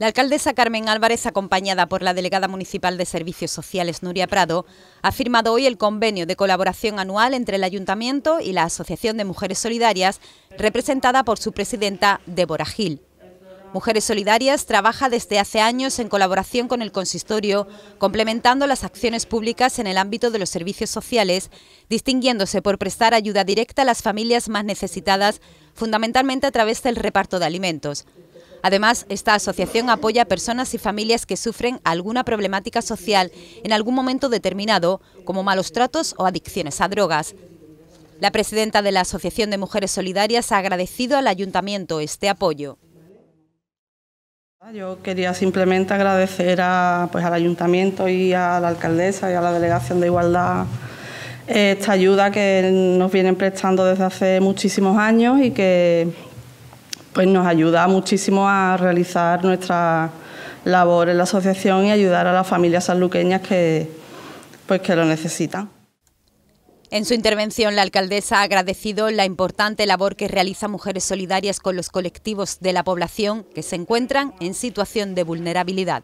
La alcaldesa Carmen Álvarez, acompañada por la delegada municipal de Servicios Sociales Nuria Prado, ha firmado hoy el convenio de colaboración anual entre el Ayuntamiento y la Asociación de Mujeres Solidarias, representada por su presidenta Débora Gil. Mujeres Solidarias trabaja desde hace años en colaboración con el consistorio, complementando las acciones públicas en el ámbito de los servicios sociales, distinguiéndose por prestar ayuda directa a las familias más necesitadas, fundamentalmente a través del reparto de alimentos. Además, esta asociación apoya a personas y familias que sufren alguna problemática social en algún momento determinado, como malos tratos o adicciones a drogas. La presidenta de la Asociación de Mujeres Solidarias ha agradecido al ayuntamiento este apoyo. Yo quería simplemente agradecer pues, al ayuntamiento y a la alcaldesa y a la delegación de igualdad esta ayuda que nos vienen prestando desde hace muchísimos años y que pues nos ayuda muchísimo a realizar nuestra labor en la asociación y ayudar a las familias sanluqueñas que, pues, que lo necesitan. En su intervención, la alcaldesa ha agradecido la importante labor que realiza Mujeres Solidarias con los colectivos de la población que se encuentran en situación de vulnerabilidad.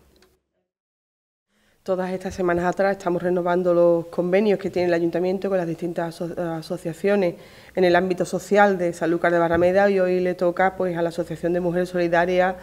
Todas estas semanas atrás estamos renovando los convenios que tiene el Ayuntamiento con las distintas asociaciones en el ámbito social de Sanlúcar de Barrameda y hoy le toca pues, a la Asociación de Mujeres Solidarias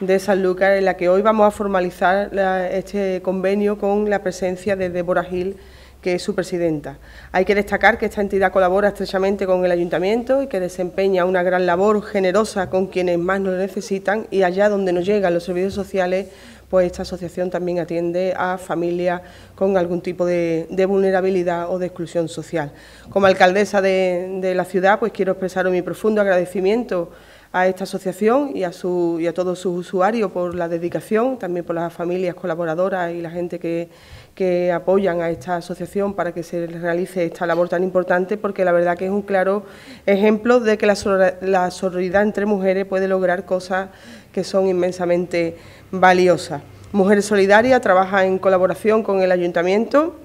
de Sanlúcar en la que hoy vamos a formalizar este convenio con la presencia de Débora Gil que es su presidenta. Hay que destacar que esta entidad colabora estrechamente con el ayuntamiento y que desempeña una gran labor generosa con quienes más nos necesitan y allá donde nos llegan los servicios sociales pues esta asociación también atiende a familias con algún tipo de, vulnerabilidad o de exclusión social. Como alcaldesa de, la ciudad, pues quiero expresar mi profundo agradecimiento a esta asociación y a, su, y a todos sus usuarios por la dedicación, también por las familias colaboradoras y la gente que, que apoyan a esta asociación para que se realice esta labor tan importante, porque la verdad que es un claro ejemplo de que la, la sororidad entre mujeres puede lograr cosas que son inmensamente valiosas. Mujeres Solidarias trabaja en colaboración con el Ayuntamiento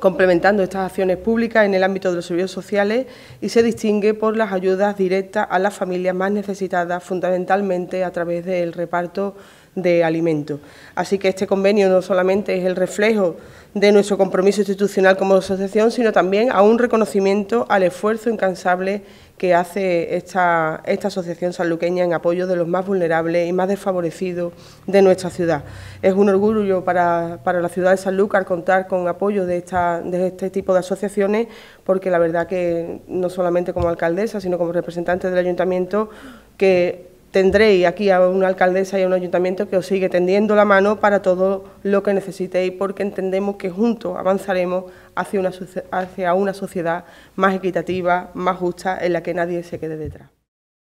complementando estas acciones públicas en el ámbito de los servicios sociales y se distingue por las ayudas directas a las familias más necesitadas, fundamentalmente a través del reparto de alimentos. Así que este convenio no solamente es el reflejo de nuestro compromiso institucional como asociación, sino también a un reconocimiento al esfuerzo incansable que hace esta, esta asociación sanluqueña en apoyo de los más vulnerables y más desfavorecidos de nuestra ciudad. Es un orgullo para, la ciudad de Sanlúcar contar con apoyo de, esta, de este tipo de asociaciones, porque la verdad que no solamente como alcaldesa, sino como representante del ayuntamiento, que tendréis aquí a una alcaldesa y a un ayuntamiento que os sigue tendiendo la mano para todo lo que necesitéis, porque entendemos que juntos avanzaremos hacia una, hacia una sociedad más equitativa, más justa, en la que nadie se quede detrás.